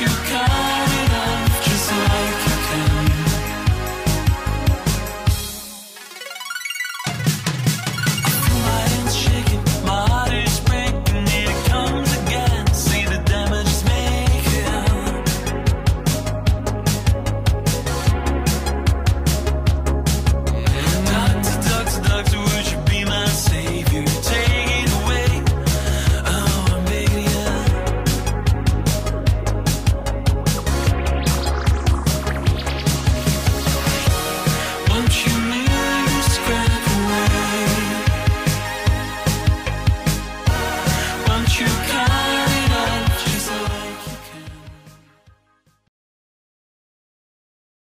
you come.